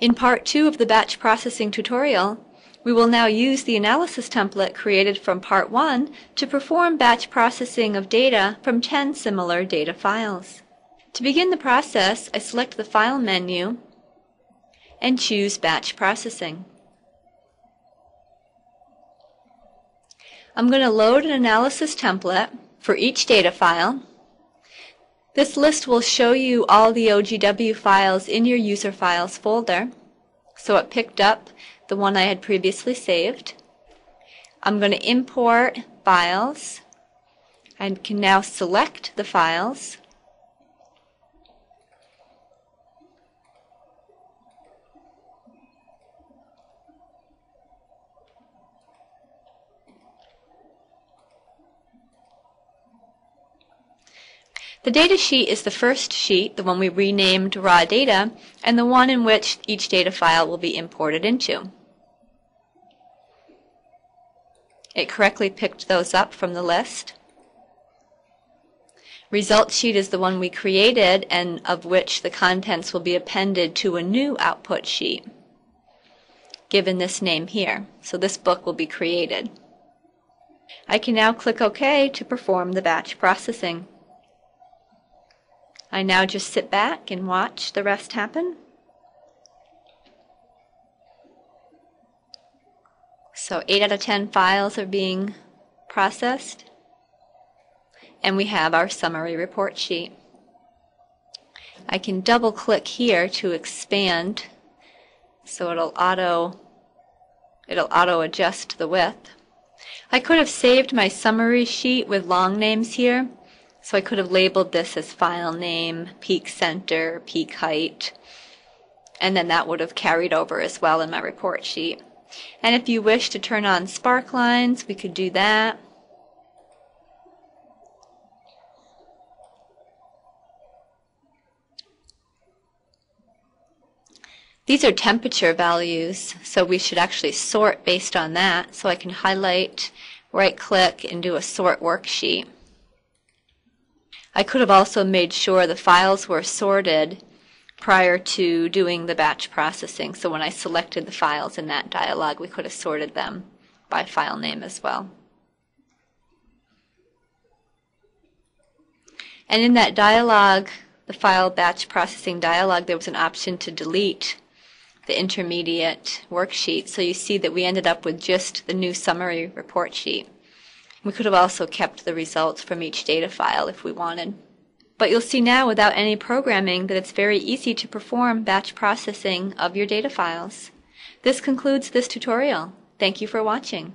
In part two of the batch processing tutorial, we will now use the analysis template created from part one to perform batch processing of data from 10 similar data files. To begin the process, I select the File menu and choose Batch Processing. I'm going to load an analysis template for each data file. This list will show you all the OGW files in your user files folder. So it picked up the one I had previously saved. I'm going to import files. I can now select the files. The data sheet is the first sheet, the one we renamed raw data, and the one in which each data file will be imported into. It correctly picked those up from the list. Results sheet is the one we created and of which the contents will be appended to a new output sheet, given this name here. So this book will be created. I can now click OK to perform the batch processing. I now just sit back and watch the rest happen. So 8 out of 10 files are being processed. And we have our summary report sheet. I can double click here to expand so it'll auto it'll auto adjust the width. I could have saved my summary sheet with long names here so I could have labeled this as file name, peak center, peak height, and then that would have carried over as well in my report sheet. And if you wish to turn on spark lines, we could do that. These are temperature values, so we should actually sort based on that. So I can highlight, right click, and do a sort worksheet. I could have also made sure the files were sorted prior to doing the batch processing. So when I selected the files in that dialog, we could have sorted them by file name as well. And in that dialog, the file batch processing dialog, there was an option to delete the intermediate worksheet. So you see that we ended up with just the new summary report sheet. We could have also kept the results from each data file if we wanted. But you'll see now without any programming that it's very easy to perform batch processing of your data files. This concludes this tutorial. Thank you for watching.